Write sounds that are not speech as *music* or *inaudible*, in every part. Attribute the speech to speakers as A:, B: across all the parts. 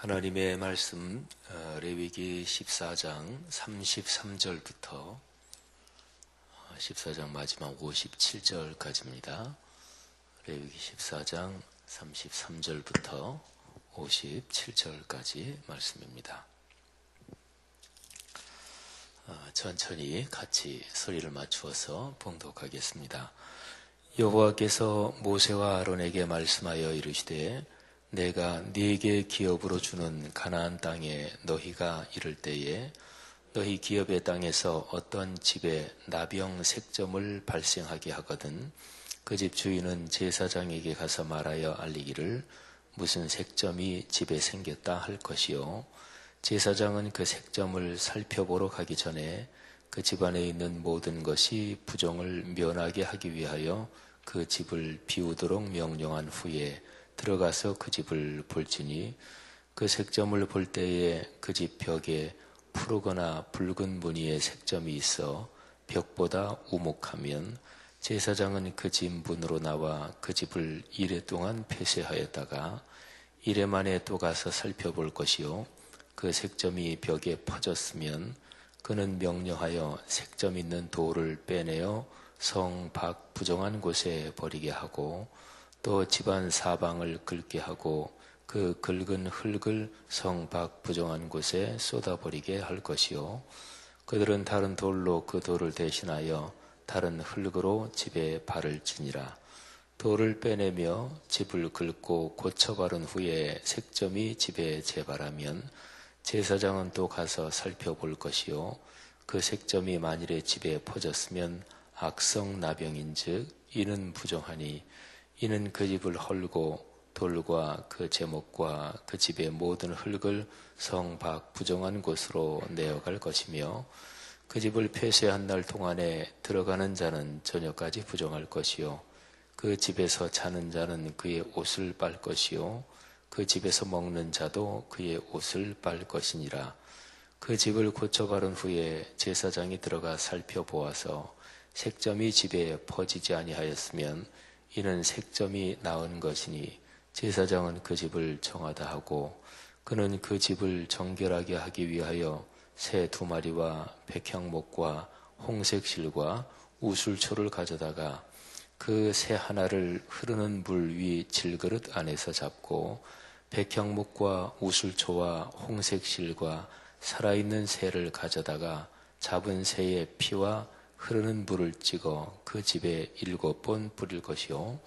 A: 하나님의 말씀 어, 레위기 14장 33절부터 14장 어, 마지막 57절까지입니다. 레위기 14장 33절부터 57절까지 말씀입니다. 어, 천천히 같이 소리를 맞추어서 봉독하겠습니다. 여호와께서 모세와 아론에게 말씀하여 이르시되 내가 네게 기업으로 주는 가나안 땅에 너희가 이를 때에 너희 기업의 땅에서 어떤 집에 나병 색점을 발생하게 하거든 그 집 주인은 제사장에게 가서 말하여 알리기를 무슨 색점이 집에 생겼다 할 것이요. 제사장은 그 색점을 살펴보러 가기 전에 그 집안에 있는 모든 것이 부정을 면하게 하기 위하여 그 집을 비우도록 명령한 후에 들어가서 그 집을 볼지니 그 색점을 볼 때에 그 집 벽에 푸르거나 붉은 무늬의 색점이 있어 벽보다 우목하면 제사장은 그 집 문으로 나와 그 집을 이래 동안 폐쇄하였다가 이래 만에 또 가서 살펴볼 것이요. 그 색점이 벽에 퍼졌으면 그는 명령하여 색점 있는 돌을 빼내어 성 밖 부정한 곳에 버리게 하고 또 집안 사방을 긁게 하고 그 긁은 흙을 성 밖 부정한 곳에 쏟아버리게 할 것이요. 그들은 다른 돌로 그 돌을 대신하여 다른 흙으로 집에 발을 치니라. 돌을 빼내며 집을 긁고 고쳐 바른 후에 색점이 집에 재발하면 제사장은 또 가서 살펴볼 것이요. 그 색점이 만일에 집에 퍼졌으면 악성 나병인즉 이는 부정하니 이는 그 집을 헐고 돌과 그 제목과 그 집의 모든 흙을 성 밖 부정한 곳으로 내어갈 것이며 그 집을 폐쇄한 날 동안에 들어가는 자는 저녁까지 부정할 것이요. 그 집에서 자는 자는 그의 옷을 빨 것이요. 그 집에서 먹는 자도 그의 옷을 빨 것이니라. 그 집을 고쳐 바른 후에 제사장이 들어가 살펴보아서 색점이 집에 퍼지지 아니하였으면 이는 색점이 나은 것이니 제사장은 그 집을 정하다 하고 그는 그 집을 정결하게 하기 위하여 새 두 마리와 백향목과 홍색 실과 우술초를 가져다가 그 새 하나를 흐르는 물 위 질그릇 안에서 잡고 백향목과 우술초와 홍색 실과 살아있는 새를 가져다가 잡은 새의 피와 흐르는 물을 찍어 그 집에 일곱 번 뿌릴 것이요.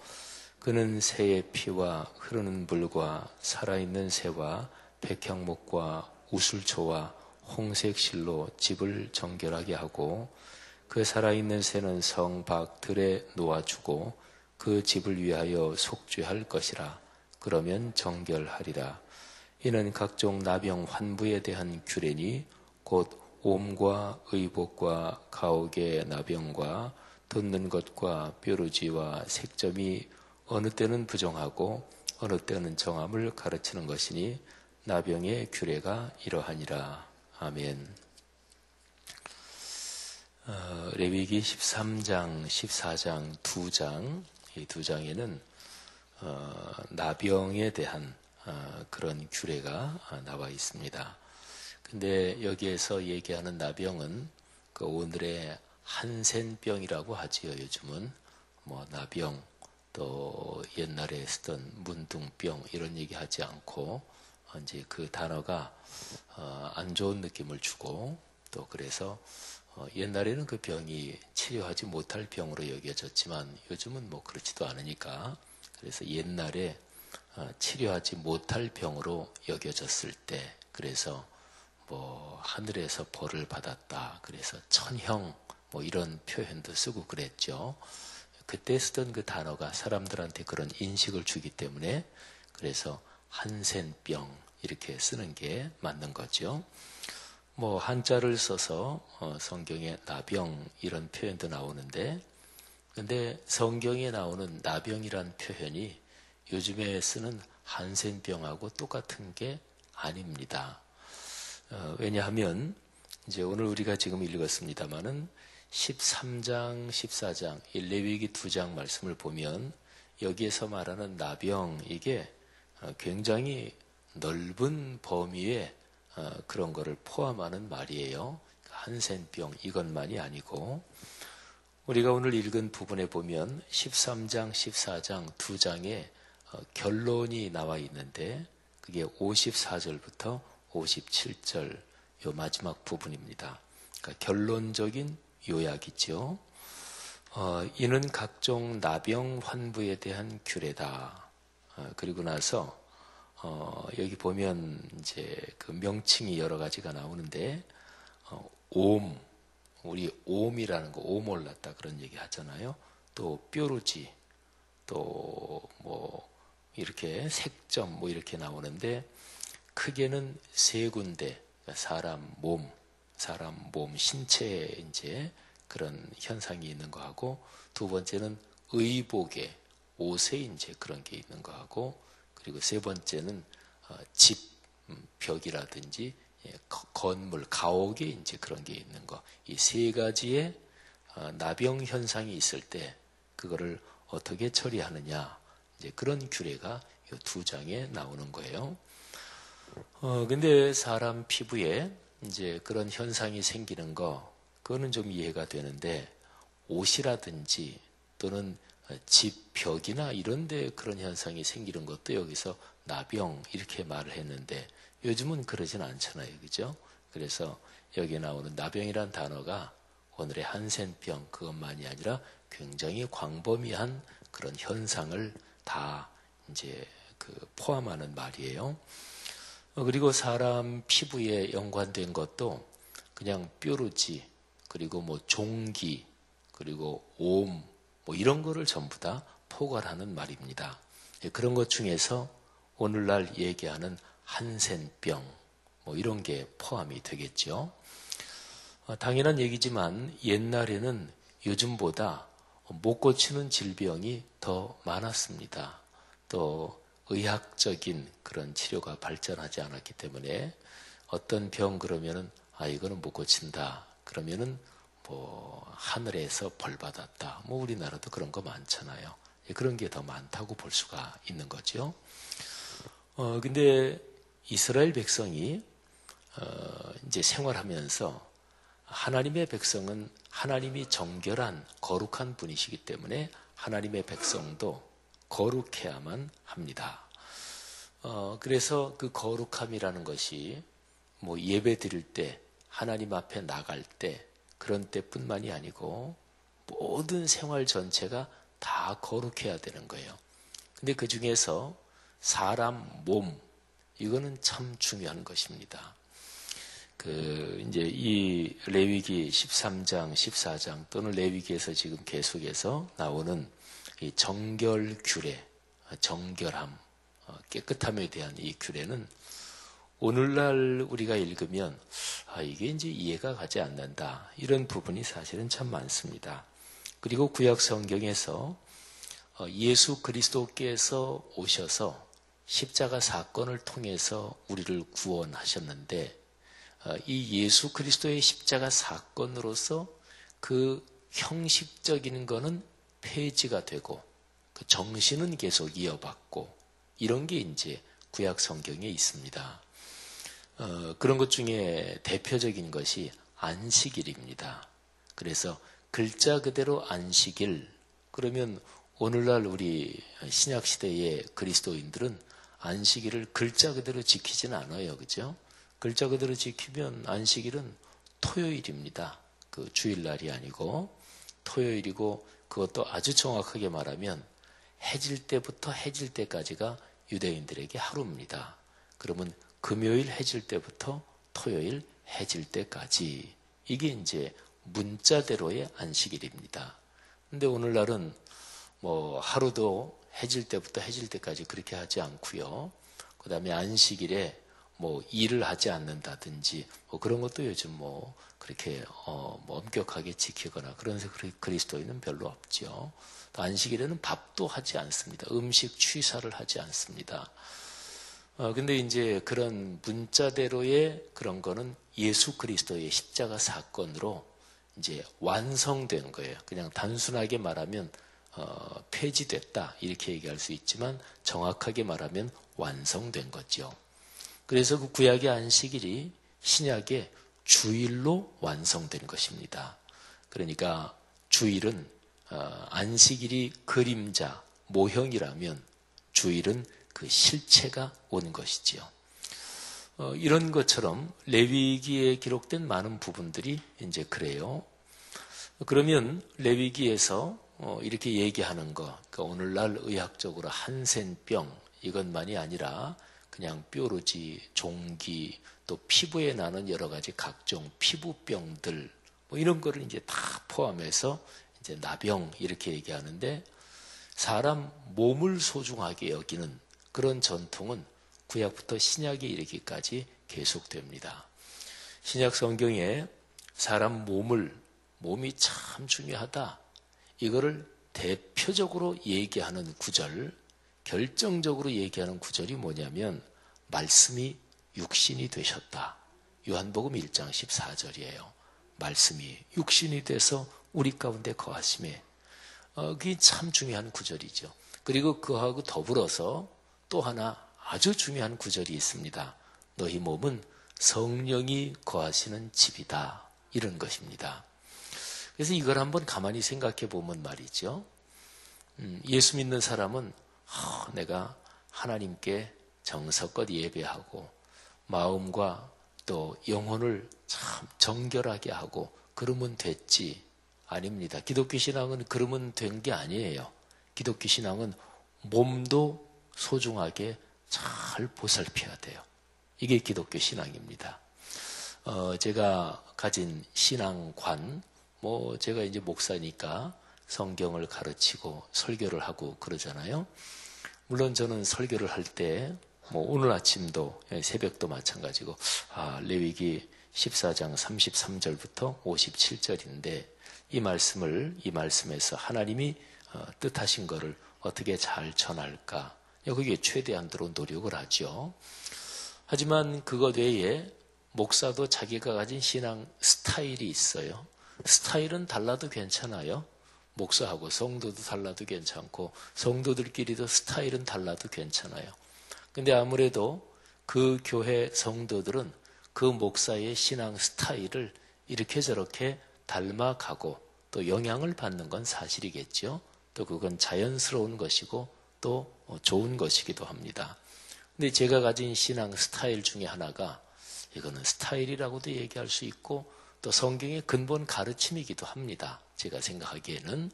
A: 그는 새의 피와 흐르는 물과 살아있는 새와 백향목과 우술초와 홍색 실로 집을 정결하게 하고 그 살아있는 새는 성 밖 들에 놓아주고 그 집을 위하여 속죄할 것이라. 그러면 정결하리라. 이는 각종 나병 환부에 대한 규례니 곧 옴과 의복과 가옥의 나병과 돋는 것과 뾰루지와 색점이 어느 때는 부정하고 어느 때는 정함을 가르치는 것이니 나병의 규례가 이러하니라. 아멘. 어, 레위기 13장, 14장 두 장, 이 두 장에는 어, 나병에 대한 어, 그런 규례가 나와 있습니다. 근데 여기에서 얘기하는 나병은 그 오늘의 한센병이라고 하지요. 요즘은 뭐 나병 또 옛날에 쓰던 문둥병 이런 얘기 하지 않고 이제 그 단어가 어, 안 좋은 느낌을 주고 또 그래서 어, 옛날에는 그 병이 치료하지 못할 병으로 여겨졌지만 요즘은 뭐 그렇지도 않으니까 그래서 옛날에 어, 치료하지 못할 병으로 여겨졌을 때 그래서 뭐 하늘에서 벌을 받았다. 그래서 천형 뭐 이런 표현도 쓰고 그랬죠. 그때 쓰던 그 단어가 사람들한테 그런 인식을 주기 때문에 그래서 한센병 이렇게 쓰는 게 맞는 거죠. 뭐 한자를 써서 어 성경에 나병 이런 표현도 나오는데 근데 성경에 나오는 나병이란 표현이 요즘에 쓰는 한센병하고 똑같은 게 아닙니다. 어, 왜냐하면 이제 오늘 우리가 지금 읽었습니다마는 13장, 14장, 레위기 두 장 말씀을 보면 여기에서 말하는 나병 이게 어, 굉장히 넓은 범위에 어, 그런 거를 포함하는 말이에요. 한센병 이것만이 아니고 우리가 오늘 읽은 부분에 보면 13장, 14장 두 장에 어, 결론이 나와 있는데 그게 54절부터 57절 요 마지막 부분입니다. 그러니까 결론적인 요약이죠. 어, 이는 각종 나병 환부에 대한 규례다. 어, 그리고 나서 어, 여기 보면 이제 그 명칭이 여러 가지가 나오는데 어, 옴 우리 옴이라는 거 옴 올랐다 그런 얘기 하잖아요. 또 뾰루지 또 뭐 이렇게 색점 뭐 이렇게 나오는데 크게는 세 군데 그러니까 사람 몸 사람 몸 신체에 이제 그런 현상이 있는 거하고 두 번째는 의복에 옷에 이제 그런 게 있는 거하고 그리고 세 번째는 어, 집 음, 벽이라든지 예, 건물 가옥에 이제 그런 게 있는 거 이 세 가지의 어, 나병 현상이 있을 때 그거를 어떻게 처리하느냐 이제 그런 규례가 이 두 장에 나오는 거예요. 어 근데 사람 피부에 이제 그런 현상이 생기는 거 그거는 좀 이해가 되는데 옷이라든지 또는 집 벽이나 이런데 그런 현상이 생기는 것도 여기서 나병 이렇게 말을 했는데 요즘은 그러진 않잖아요, 그죠? 그래서 여기 나오는 나병이란 단어가 오늘의 한센병 그것만이 아니라 굉장히 광범위한 그런 현상을 다 이제 그 포함하는 말이에요. 어, 그리고 사람 피부에 연관된 것도 그냥 뾰루지 그리고 뭐 종기 그리고 옴 뭐 이런 거를 전부 다 포괄하는 말입니다. 예, 그런 것 중에서 오늘날 얘기하는 한센병 뭐 이런 게 포함이 되겠죠. 어, 당연한 얘기지만 옛날에는 요즘보다 못 고치는 질병이 더 많았습니다. 또 의학적인 그런 치료가 발전하지 않았기 때문에 어떤 병 그러면은 아 이거는 못 고친다. 그러면은 뭐 하늘에서 벌 받았다. 뭐 우리나라도 그런 거 많잖아요. 예, 그런 게 더 많다고 볼 수가 있는 거죠. 어 근데 이스라엘 백성이 어 이제 생활하면서 하나님의 백성은 하나님이 정결한 거룩한 분이시기 때문에 하나님의 백성도 거룩해야만 합니다. 어, 그래서 그 거룩함이라는 것이 뭐 예배 드릴 때 하나님 앞에 나갈 때 그런 때뿐만이 아니고 모든 생활 전체가 다 거룩해야 되는 거예요. 근데 그 중에서 사람 몸 이거는 참 중요한 것입니다. 그 이제 이 레위기 13장, 14장 또는 레위기에서 지금 계속해서 나오는 이 정결 규례, 정결함, 어, 깨끗함에 대한 이 규례는 오늘날 우리가 읽으면 아, 이게 이제 이해가 가지 않는다. 이런 부분이 사실은 참 많습니다. 그리고 구약 성경에서 어, 예수 그리스도께서 오셔서 십자가 사건을 통해서 우리를 구원하셨는데 어, 이 예수 그리스도의 십자가 사건으로서 그 형식적인 거는 폐지가 되고 그 정신은 계속 이어받고 이런 게 이제 구약 성경에 있습니다. 어, 그런 것 중에 대표적인 것이 안식일입니다. 그래서 글자 그대로 안식일 그러면 오늘날 우리 신약 시대의 그리스도인들은 안식일을 글자 그대로 지키지는 않아요, 그죠? 글자 그대로 지키면 안식일은 토요일입니다. 그 주일날이 아니고 토요일이고 그것도 아주 정확하게 말하면 해질 때부터 해질 때까지가 유대인들에게 하루입니다. 그러면 금요일 해질 때부터 토요일 해질 때까지 이게 이제 문자대로의 안식일입니다. 근데 오늘날은 뭐 하루도 해질 때부터 해질 때까지 그렇게 하지 않고요. 그다음에 안식일에 뭐 일을 하지 않는다든지 뭐 그런 것도 요즘 뭐 그렇게 어, 뭐 엄격하게 지키거나 그런 그리스도인은 별로 없죠. 안식일에는 밥도 하지 않습니다. 음식 취사를 하지 않습니다. 어, 근데 이제 그런 문자대로의 그런 거는 예수 그리스도의 십자가 사건으로 이제 완성된 거예요. 그냥 단순하게 말하면 어, 폐지됐다 이렇게 얘기할 수 있지만 정확하게 말하면 완성된 거죠. 그래서 그 구약의 안식일이 신약의 주일로 완성된 것입니다. 그러니까 주일은 어, 안식일이 그림자, 모형이라면 주일은 그 실체가 오는 것이지요. 어, 이런 것처럼 레위기에 기록된 많은 부분들이 이제 그래요. 그러면 레위기에서 어, 이렇게 얘기하는 거, 그러니까 오늘날 의학적으로 한센병 이것만이 아니라 그냥 뾰루지, 종기, 또 피부에 나는 여러 가지 각종 피부병들 뭐 이런 거를 이제 다 포함해서 이제 나병 이렇게 얘기하는데 사람 몸을 소중하게 여기는 그런 전통은 구약부터 신약에 이르기까지 계속됩니다. 신약 성경에 사람 몸을 몸이 참 중요하다. 이거를 대표적으로 얘기하는 구절, 결정적으로 얘기하는 구절이 뭐냐면 말씀이 육신이 되셨다. 요한복음 1장 14절이에요. 말씀이 육신이 돼서 우리 가운데 거하심에 어, 그게 참 중요한 구절이죠. 그리고 그하고 더불어서 또 하나 아주 중요한 구절이 있습니다. 너희 몸은 성령이 거하시는 집이다. 이런 것입니다. 그래서 이걸 한번 가만히 생각해 보면 말이죠. 음, 예수 믿는 사람은 어, 내가 하나님께 정석껏 예배하고 마음과 또 영혼을 참 정결하게 하고 그러면 됐지. 아닙니다. 기독교 신앙은 그러면 된 게 아니에요. 기독교 신앙은 몸도 소중하게 잘 보살펴야 돼요. 이게 기독교 신앙입니다. 어, 제가 가진 신앙관, 뭐, 제가 이제 목사니까 성경을 가르치고 설교를 하고 그러잖아요. 물론 저는 설교를 할 때, 뭐, 오늘 아침도, 예, 새벽도 마찬가지고, 아, 레위기 14장 33절부터 57절인데, 이 말씀을, 이 말씀에서 하나님이 어, 뜻하신 것을 어떻게 잘 전할까? 그게 최대한도로 노력을 하죠. 하지만 그것 외에 목사도 자기가 가진 신앙 스타일이 있어요. 스타일은 달라도 괜찮아요. 목사하고 성도도 달라도 괜찮고 성도들끼리도 스타일은 달라도 괜찮아요. 근데 아무래도 그 교회 성도들은 그 목사의 신앙 스타일을 이렇게 저렇게 닮아가고 또 영향을 받는 건 사실이겠죠. 또 그건 자연스러운 것이고 또 좋은 것이기도 합니다. 근데 제가 가진 신앙 스타일 중에 하나가 이거는 스타일이라고도 얘기할 수 있고 또 성경의 근본 가르침이기도 합니다. 제가 생각하기에는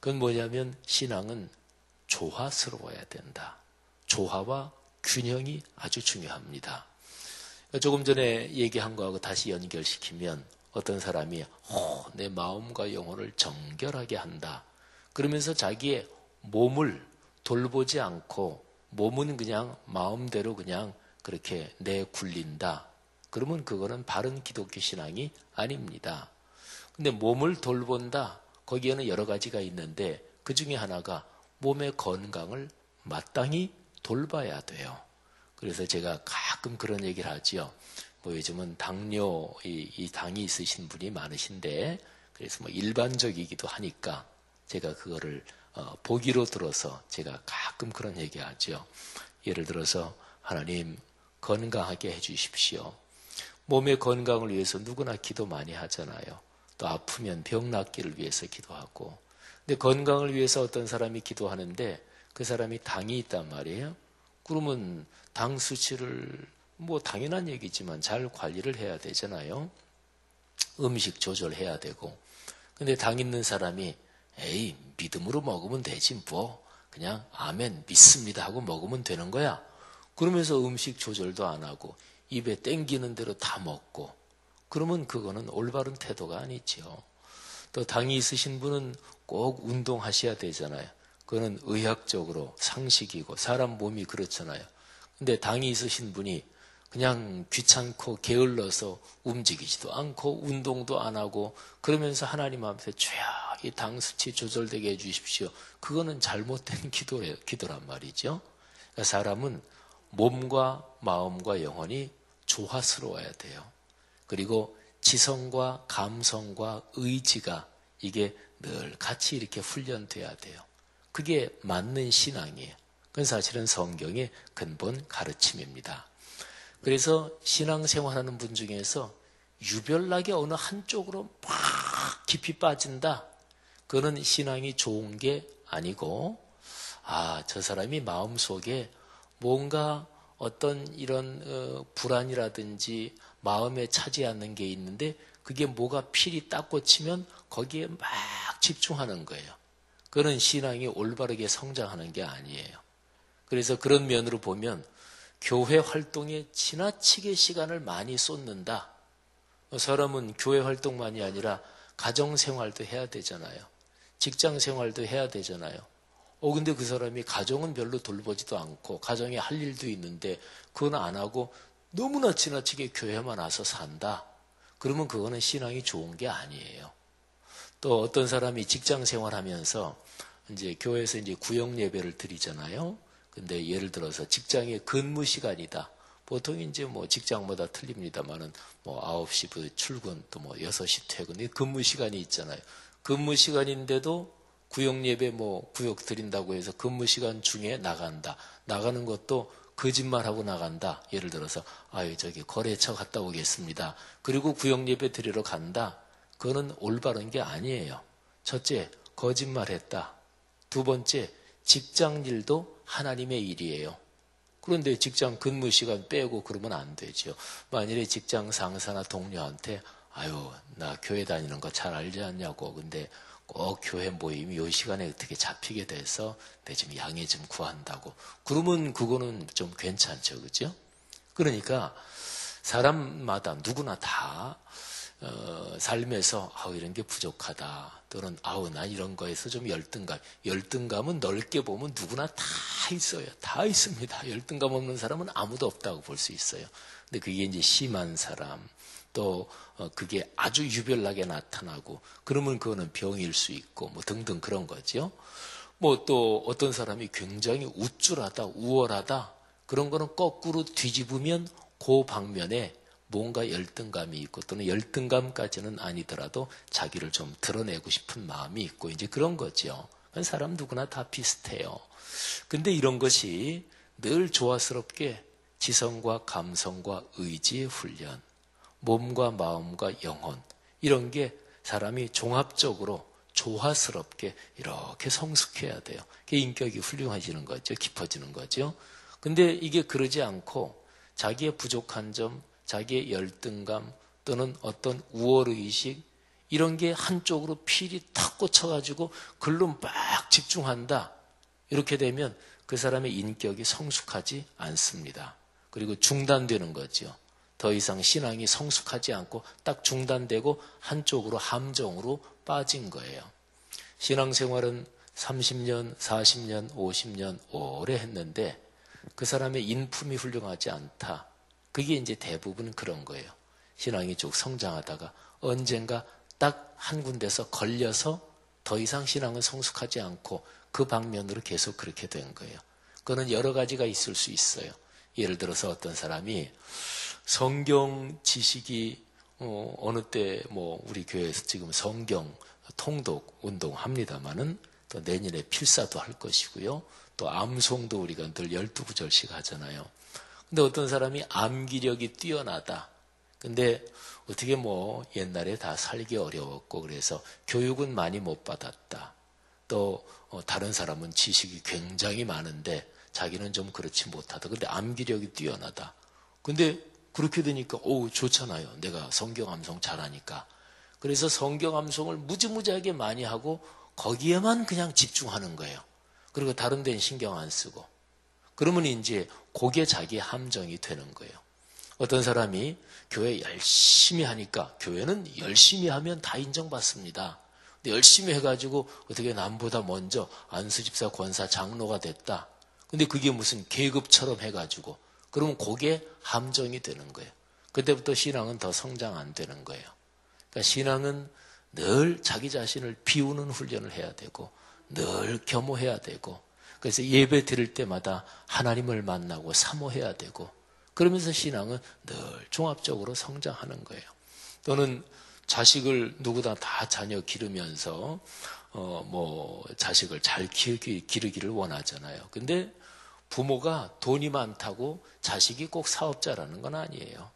A: 그건 뭐냐면 신앙은 조화스러워야 된다. 조화와 균형이 아주 중요합니다. 조금 전에 얘기한 거하고 다시 연결시키면 어떤 사람이 어, 내 마음과 영혼을 정결하게 한다. 그러면서 자기의 몸을 돌보지 않고 몸은 그냥 마음대로 그냥 그렇게 내 굴린다. 그러면 그거는 바른 기독교 신앙이 아닙니다. 근데 몸을 돌본다. 거기에는 여러 가지가 있는데 그 중에 하나가 몸의 건강을 마땅히 돌봐야 돼요. 그래서 제가 가끔 그런 얘기를 하지요. 뭐 요즘은 당뇨, 이, 이 당이 있으신 분이 많으신데 그래서 뭐 일반적이기도 하니까 제가 그거를 어, 보기로 들어서 제가 가끔 그런 얘기 하죠. 예를 들어서 하나님 건강하게 해주십시오. 몸의 건강을 위해서 누구나 기도 많이 하잖아요. 또 아프면 병 낫기를 위해서 기도하고. 근데 건강을 위해서 어떤 사람이 기도하는데 그 사람이 당이 있단 말이에요. 그러면 당 수치를 뭐 당연한 얘기지만 잘 관리를 해야 되잖아요. 음식 조절해야 되고. 근데 당 있는 사람이 에이, 믿음으로 먹으면 되지, 뭐. 그냥, 아멘, 믿습니다 하고 먹으면 되는 거야. 그러면서 음식 조절도 안 하고, 입에 땡기는 대로 다 먹고, 그러면 그거는 올바른 태도가 아니죠. 또 당이 있으신 분은 꼭 운동하셔야 되잖아요. 그거는 의학적으로 상식이고, 사람 몸이 그렇잖아요. 근데 당이 있으신 분이 그냥 귀찮고 게을러서 움직이지도 않고 운동도 안 하고 그러면서 하나님 앞에 죄야 이당 수치 조절되게 해주십시오. 그거는 잘못된 *laughs* 기도예요, 기도란 말이죠. 그러니까 사람은 몸과 마음과 영혼이 조화스러워야 돼요. 그리고 지성과 감성과 의지가 이게 늘 같이 이렇게 훈련돼야 돼요. 그게 맞는 신앙이에요. 그건 사실은 성경의 근본 가르침입니다. 그래서 신앙생활하는 분 중에서 유별나게 어느 한쪽으로 막 깊이 빠진다. 그는 신앙이 좋은 게 아니고, 아, 저 사람이 마음속에 뭔가 어떤 이런 어, 불안이라든지 마음에 차지 않는 게 있는데 그게 뭐가 필이 딱 꽂히면 거기에 막 집중하는 거예요. 그런 신앙이 올바르게 성장하는 게 아니에요. 그래서 그런 면으로 보면 교회 활동에 지나치게 시간을 많이 쏟는다. 사람은 교회 활동만이 아니라 가정 생활도 해야 되잖아요. 직장 생활도 해야 되잖아요. 어, 근데 그 사람이 가정은 별로 돌보지도 않고, 가정에 할 일도 있는데, 그건 안 하고, 너무나 지나치게 교회만 와서 산다. 그러면 그거는 신앙이 좋은 게 아니에요. 또 어떤 사람이 직장 생활하면서, 이제 교회에서 이제 구역 예배를 드리잖아요. 근데 예를 들어서 직장의 근무 시간이다. 보통 이제 뭐 직장마다 틀립니다만은 뭐 9시부터 출근 또 뭐 6시 퇴근 근무 시간이 있잖아요. 근무 시간인데도 구역 예배 뭐 구역 드린다고 해서 근무 시간 중에 나간다. 나가는 것도 거짓말하고 나간다. 예를 들어서 아유 저기 거래처 갔다 오겠습니다. 그리고 구역 예배 드리러 간다. 그거는 올바른 게 아니에요. 첫째 거짓말했다. 두 번째 직장 일도 하나님의 일이에요. 그런데 직장 근무 시간 빼고 그러면 안 되죠. 만일에 직장 상사나 동료한테 아유 나 교회 다니는 거 잘 알지 않냐고 근데 꼭 교회 모임이 이 시간에 어떻게 잡히게 돼서 내 좀 양해 좀 구한다고 그러면 그거는 좀 괜찮죠 그죠? 그러니까 사람마다 누구나 다 어, 삶에서 아우 이런 게 부족하다. 또는 아우 나 이런 거에서 좀 열등감. 열등감은 넓게 보면 누구나 다 있어요. 다 있습니다. 열등감 없는 사람은 아무도 없다고 볼 수 있어요. 근데 그게 이제 심한 사람. 또 어, 그게 아주 유별나게 나타나고 그러면 그거는 병일 수 있고 뭐 등등 그런 거죠. 뭐 또 어떤 사람이 굉장히 우쭐하다, 우월하다 그런 거는 거꾸로 뒤집으면 그 방면에 뭔가 열등감이 있고 또는 열등감까지는 아니더라도 자기를 좀 드러내고 싶은 마음이 있고 이제 그런 거죠. 사람 누구나 다 비슷해요. 근데 이런 것이 늘 조화스럽게 지성과 감성과 의지의 훈련, 몸과 마음과 영혼 이런 게 사람이 종합적으로 조화스럽게 이렇게 성숙해야 돼요. 그게 인격이 훌륭해지는 거죠. 깊어지는 거죠. 근데 이게 그러지 않고 자기의 부족한 점, 자기의 열등감 또는 어떤 우월의식 이런 게 한쪽으로 필이 탁 꽂혀가지고 글로 막 집중한다. 이렇게 되면 그 사람의 인격이 성숙하지 않습니다. 그리고 중단되는 거죠. 더 이상 신앙이 성숙하지 않고 딱 중단되고 한쪽으로 함정으로 빠진 거예요. 신앙생활은 30년, 40년, 50년 오래 했는데 그 사람의 인품이 훌륭하지 않다. 그게 이제 대부분 그런 거예요. 신앙이 쭉 성장하다가 언젠가 딱 한 군데서 걸려서 더 이상 신앙은 성숙하지 않고 그 방면으로 계속 그렇게 된 거예요. 그거는 여러 가지가 있을 수 있어요. 예를 들어서 어떤 사람이 성경 지식이 어, 느때 뭐 우리 교회에서 지금 성경 통독 운동 합니다만은 또 내년에 필사도 할 것이고요. 또 암송도 우리가 늘 12구절씩 하잖아요. 근데 어떤 사람이 암기력이 뛰어나다. 근데 어떻게 뭐 옛날에 다 살기 어려웠고 그래서 교육은 많이 못 받았다. 또 어, 다른 사람은 지식이 굉장히 많은데 자기는 좀 그렇지 못하다. 근데 암기력이 뛰어나다. 근데 그렇게 되니까 오 좋잖아요. 내가 성경 암송 잘하니까. 그래서 성경 암송을 무지무지하게 많이 하고 거기에만 그냥 집중하는 거예요. 그리고 다른 데는 신경 안 쓰고. 그러면 이제 그게 자기 함정이 되는 거예요. 어떤 사람이 교회 열심히 하니까 교회는 열심히 하면 다 인정받습니다. 근데 열심히 해가지고 어떻게 남보다 먼저 안수집사 권사 장로가 됐다. 근데 그게 무슨 계급처럼 해가지고 그러면 그게 함정이 되는 거예요. 그때부터 신앙은 더 성장 안 되는 거예요. 그러니까 신앙은 늘 자기 자신을 비우는 훈련을 해야 되고 늘 겸허해야 되고 그래서 예배 드릴 때마다 하나님을 만나고 사모해야 되고 그러면서 신앙은 늘 종합적으로 성장하는 거예요. 또는 자식을 누구나 다 자녀 기르면서 어 뭐 자식을 잘 기르기, 기르기를 원하잖아요. 근데 부모가 돈이 많다고 자식이 꼭 사업자라는 건 아니에요.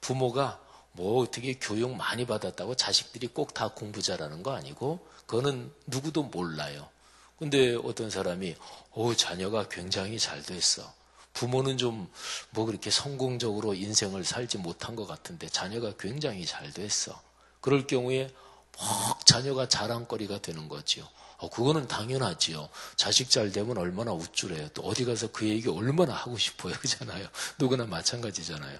A: 부모가 뭐 어떻게 교육 많이 받았다고 자식들이 꼭 다 공부 자라는 거 아니고 그거는 누구도 몰라요. 근데 어떤 사람이 오 자녀가 굉장히 잘 됐어. 부모는 좀 뭐 그렇게 성공적으로 인생을 살지 못한 것 같은데 자녀가 굉장히 잘 됐어. 그럴 경우에 막 자녀가 자랑거리가 되는 거지요. 어, 그거는 당연하지요. 자식 잘 되면 얼마나 우쭐해요. 또 어디 가서 그 얘기 얼마나 하고 싶어요. *laughs* 그잖아요. 누구나 마찬가지잖아요.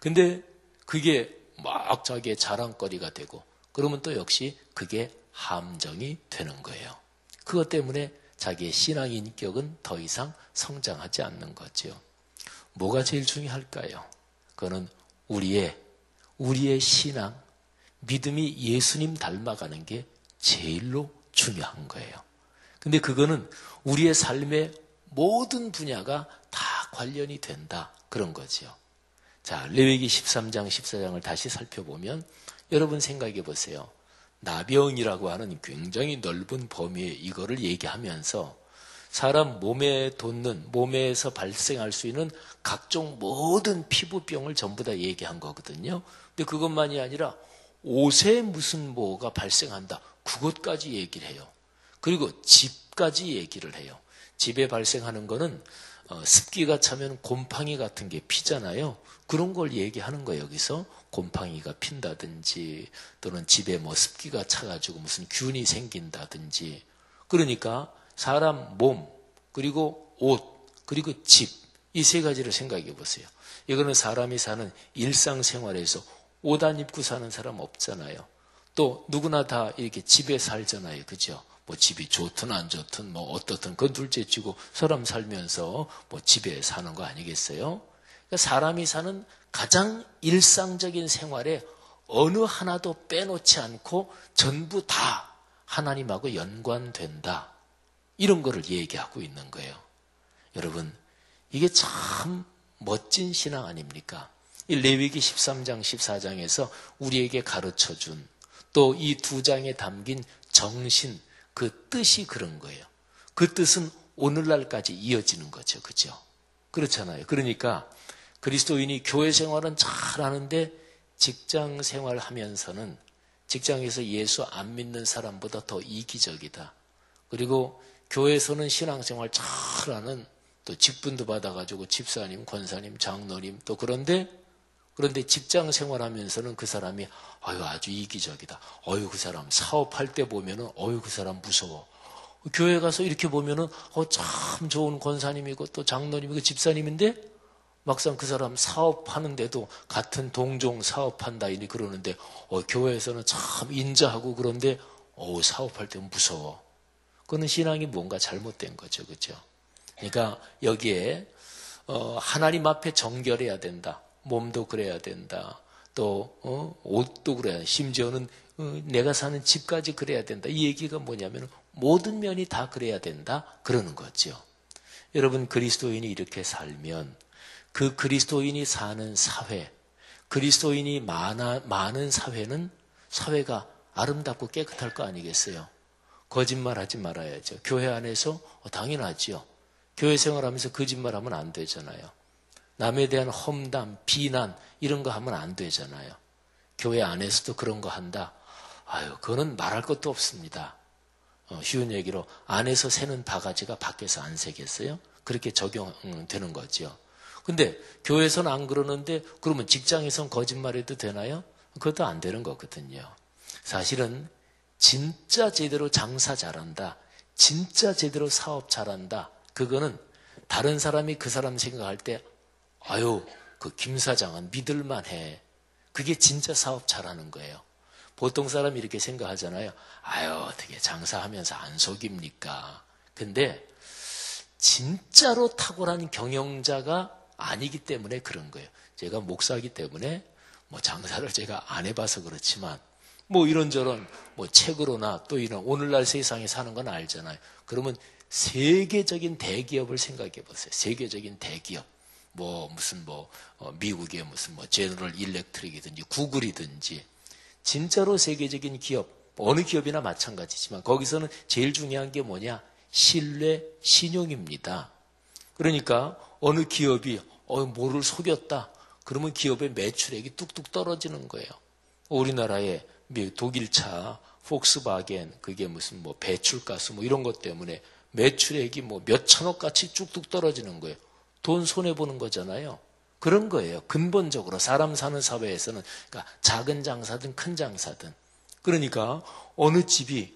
A: 근데 그게 막 자기의 자랑거리가 되고 그러면 또 역시 그게 함정이 되는 거예요. 그것 때문에 자기의 신앙 인격은 더 이상 성장하지 않는 거죠. 뭐가 제일 중요할까요? 그거는 우리의 우리의 신앙, 믿음이 예수님 닮아가는 게 제일로 중요한 거예요. 근데 그거는 우리의 삶의 모든 분야가 다 관련이 된다. 그런 거죠. 자, 레위기 13장, 14장을 다시 살펴보면 여러분 생각해 보세요. 나병이라고 하는 굉장히 넓은 범위에 이거를 얘기하면서 사람 몸에 돋는, 몸에서 발생할 수 있는 각종 모든 피부병을 전부 다 얘기한 거거든요. 근데 그것만이 아니라 옷에 무슨 뭐가 발생한다. 그것까지 얘기를 해요. 그리고 집까지 얘기를 해요. 집에 발생하는 거는 어, 습기가 차면 곰팡이 같은 게 피잖아요. 그런 걸 얘기하는 거예요. 여기서 곰팡이가 핀다든지 또는 집에 뭐 습기가 차가지고 무슨 균이 생긴다든지 그러니까 사람 몸 그리고 옷 그리고 집 이 세 가지를 생각해 보세요. 이거는 사람이 사는 일상생활에서 옷 안 입고 사는 사람 없잖아요. 또 누구나 다 이렇게 집에 살잖아요. 그죠? 뭐 집이 좋든 안 좋든 뭐 어떻든 그건 둘째 치고 사람 살면서 뭐 집에 사는 거 아니겠어요? 그러니까 사람이 사는 가장 일상적인 생활에 어느 하나도 빼놓지 않고 전부 다 하나님하고 연관된다. 이런 거를 얘기하고 있는 거예요. 여러분, 이게 참 멋진 신앙 아닙니까? 이 레위기 13장, 14장에서 우리에게 가르쳐 준 또 이 두 장에 담긴 정신, 그 뜻이 그런 거예요. 그 뜻은 오늘날까지 이어지는 거죠. 그죠? 그렇잖아요. 그러니까 그리스도인이 교회 생활은 잘 하는데 직장 생활 하면서는 직장에서 예수 안 믿는 사람보다 더 이기적이다. 그리고 교회에서는 신앙생활 잘하는 또 직분도 받아가지고 집사님, 권사님, 장로님 또 그런데 그런데 직장 생활하면서는 그 사람이 아유 아주 이기적이다. 어유 그 사람 사업할 때 보면은 어유 그 사람 무서워. 교회 가서 이렇게 보면은 어 참 좋은 권사님이고 또 장로님이고 집사님인데 막상 그 사람 사업하는데도 같은 동종 사업한다 이니 그러는데 어, 교회에서는 참 인자하고 그런데 어, 사업할 때 무서워. 그거는 신앙이 뭔가 잘못된 거죠, 그렇죠? 그러니까 여기에 어, 하나님 앞에 정결해야 된다. 몸도 그래야 된다. 또 어, 옷도 그래야 된다. 심지어는 어, 내가 사는 집까지 그래야 된다. 이 얘기가 뭐냐면 모든 면이 다 그래야 된다. 그러는 거죠. 여러분 그리스도인이 이렇게 살면 그 그리스도인이 사는 사회, 그리스도인이 많아, 많은 사회는 사회가 아름답고 깨끗할 거 아니겠어요? 거짓말 하지 말아야죠. 교회 안에서 어, 당연하지요. 교회 생활하면서 거짓말하면 안 되잖아요. 남에 대한 험담, 비난 이런 거 하면 안 되잖아요. 교회 안에서도 그런 거 한다. 아유, 그거는 말할 것도 없습니다. 어, 쉬운 얘기로 안에서 새는 바가지가 밖에서 안 새겠어요? 그렇게 적용되는 거죠. 근데 교회에서는 안 그러는데 그러면 직장에선 거짓말해도 되나요? 그것도 안 되는 거거든요. 사실은 진짜 제대로 장사 잘한다. 진짜 제대로 사업 잘한다. 그거는 다른 사람이 그 사람 생각할 때 아유 그 김 사장은 믿을만 해. 그게 진짜 사업 잘하는 거예요. 보통 사람이 이렇게 생각하잖아요. 아유 어떻게 장사하면서 안 속입니까? 근데 진짜로 탁월한 경영자가 아니기 때문에 그런 거예요. 제가 목사기 때문에 뭐 장사를 제가 안 해봐서 그렇지만 뭐 이런저런 뭐 책으로나 또 이런 오늘날 세상에 사는 건 알잖아요. 그러면 세계적인 대기업을 생각해 보세요. 세계적인 대기업. 뭐 무슨 뭐 어, 미국의 무슨 뭐 제너럴 일렉트릭이든지 구글이든지 진짜로 세계적인 기업 어느 기업이나 마찬가지지만 거기서는 제일 중요한 게 뭐냐 신뢰 신용입니다. 그러니까 어느 기업이 어, 뭐를 속였다. 그러면 기업의 매출액이 뚝뚝 떨어지는 거예요. 우리나라의 독일차, 폭스바겐, 그게 무슨 뭐 배출가스 뭐 이런 것 때문에 매출액이 뭐 몇천억 같이 쭉쭉 떨어지는 거예요. 돈 손해보는 거잖아요. 그런 거예요. 근본적으로 사람 사는 사회에서는 그러니까 작은 장사든 큰 장사든 그러니까 어느 집이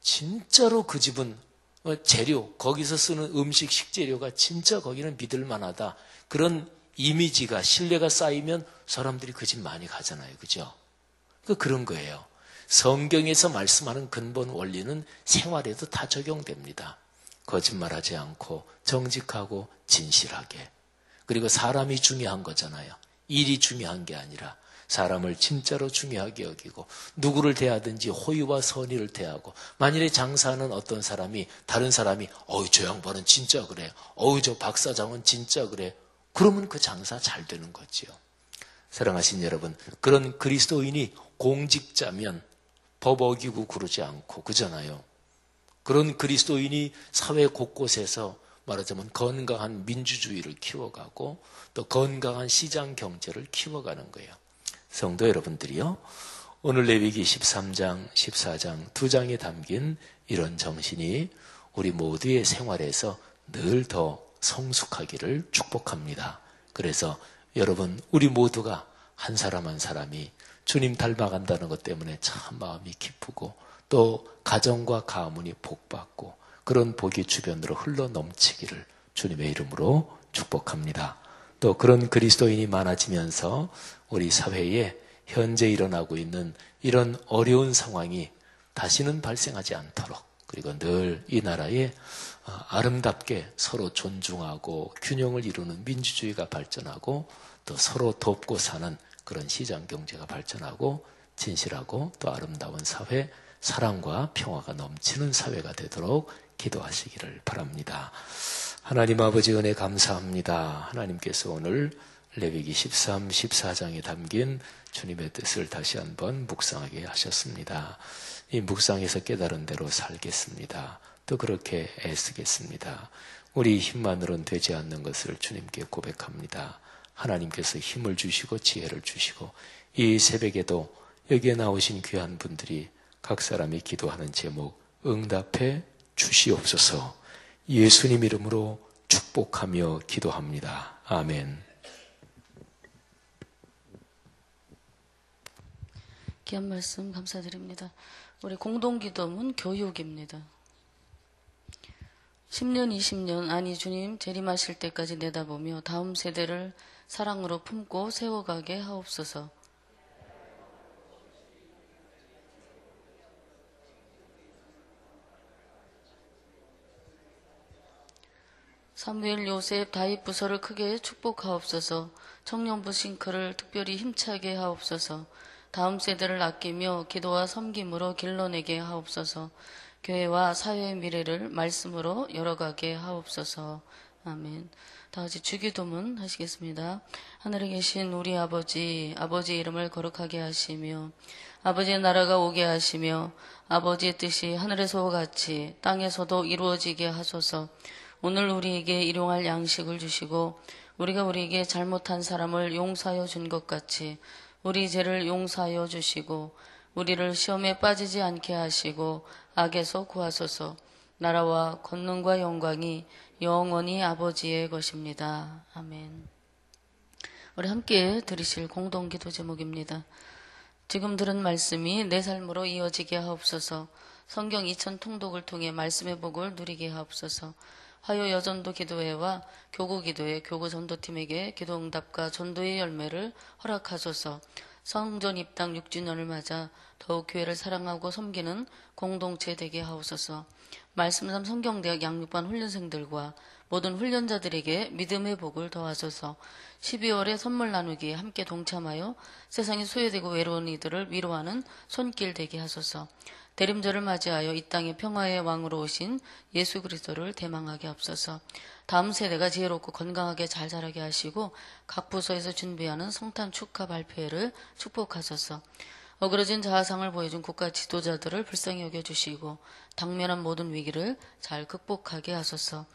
A: 진짜로 그 집은 어, 재료 거기서 쓰는 음식 식재료가 진짜 거기는 믿을 만하다. 그런 이미지가 신뢰가 쌓이면 사람들이 그 집 많이 가잖아요. 그죠? 그 그런 거예요. 성경에서 말씀하는 근본 원리는 생활에도 다 적용됩니다. 거짓말하지 않고 정직하고 진실하게. 그리고 사람이 중요한 거잖아요. 일이 중요한 게 아니라 사람을 진짜로 중요하게 여기고 누구를 대하든지 호의와 선의를 대하고 만일에 장사하는 어떤 사람이 다른 사람이 어우 저 양반은 진짜 그래. 어우 저 박사장은 진짜 그래. 그러면 그 장사 잘 되는 거지요. 사랑하신 여러분, 그런 그리스도인이 공직자면 법 어기고 그러지 않고 그잖아요. 그런 그리스도인이 사회 곳곳에서 말하자면 건강한 민주주의를 키워가고 또 건강한 시장 경제를 키워가는 거예요. 성도 여러분들이요. 오늘 레위기 13장, 14장 두 장에 담긴 이런 정신이 우리 모두의 생활에서 늘 더 성숙하기를 축복합니다. 그래서 여러분, 우리 모두가 한 사람 한 사람이 주님 닮아간다는 것 때문에 참 마음이 기쁘고 또 가정과 가문이 복받고 그런 복이 주변으로 흘러 넘치기를 주님의 이름으로 축복합니다. 또 그런 그리스도인이 많아지면서 우리 사회에 현재 일어나고 있는 이런 어려운 상황이 다시는 발생하지 않도록 그리고 늘 이 나라에 어, 아름답게 서로 존중하고 균형을 이루는 민주주의가 발전하고 또 서로 돕고 사는 그런 시장 경제가 발전하고 진실하고 또 아름다운 사회, 사랑과 평화가 넘치는 사회가 되도록 기도하시기를 바랍니다. 하나님 아버지 은혜 감사합니다. 하나님께서 오늘 레위기 13, 14장에 담긴 주님의 뜻을 다시 한번 묵상하게 하셨습니다. 이 묵상에서 깨달은 대로 살겠습니다. 또 그렇게 애쓰겠습니다. 우리 힘만으로는 되지 않는 것을 주님께 고백합니다. 하나님께서 힘을 주시고 지혜를 주시고 이 새벽에도 여기에 나오신 귀한 분들이 각 사람이 기도하는 제목 응답해 주시옵소서 예수님 이름으로 축복하며 기도합니다. 아멘.
B: 귀한 말씀 감사드립니다. 우리 공동기도문 교육입니다. 10년, 20년, 아니 주님 재림하실 때까지 내다보며 다음 세대를 사랑으로 품고 세워가게 하옵소서. 사무엘 요셉 다윗 부서를 크게 축복하옵소서. 청년부 싱크를 특별히 힘차게 하옵소서. 다음 세대를 아끼며 기도와 섬김으로 길러내게 하옵소서. 교회와 사회의 미래를 말씀으로 열어가게 하옵소서. 아멘. 다 같이 주기도문 하시겠습니다. 하늘에 계신 우리 아버지, 아버지 이름을 거룩하게 하시며, 아버지의 나라가 오게 하시며, 아버지의 뜻이 하늘에서와 같이 땅에서도 이루어지게 하소서. 오늘 우리에게 일용할 양식을 주시고, 우리가 우리에게 잘못한 사람을 용서하여 준 것 같이, 우리 죄를 용서하여 주시고, 우리를 시험에 빠지지 않게 하시고, 악에서 구하소서. 나라와 권능과 영광이 영원히 아버지의 것입니다. 아멘. 우리 함께 들으실 공동 기도 제목입니다. 지금 들은 말씀이 내 삶으로 이어지게 하옵소서. 성경 2천 통독을 통해 말씀의 복을 누리게 하옵소서. 화요 여전도 기도회와 교구 기도회 교구 전도팀에게 기도 응답과 전도의 열매를 허락하소서. 성전 입당 6주년을 맞아 더욱 교회를 사랑하고 섬기는 공동체 되게 하옵소서. 말씀삼 성경대학 양육반 훈련생들과 모든 훈련자들에게 믿음의 복을 더하소서 12월에 선물 나누기에 함께 동참하여 세상에 소외되고 외로운 이들을 위로하는 손길 되게 하소서 대림절을 맞이하여 이 땅의 평화의 왕으로 오신 예수 그리스도를 대망하게 앞서서 다음 세대가 지혜롭고 건강하게 잘 자라게 하시고 각 부서에서 준비하는 성탄 축하 발표회를 축복하소서 어그러진 자아상을 보여준 국가 지도자들을 불쌍히 여겨주시고 당면한 모든 위기를 잘 극복하게 하소서.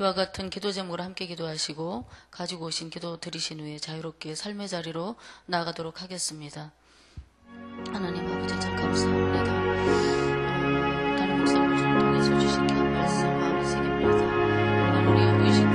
B: 이와 같은 기도 제목을 함께 기도하시고 가지고 오신 기도 드리신 후에 자유롭게 삶의 자리로 나가도록 하겠습니다. 하나님 아버지 참 감사합니다. 어, 다른 목사님을 통해서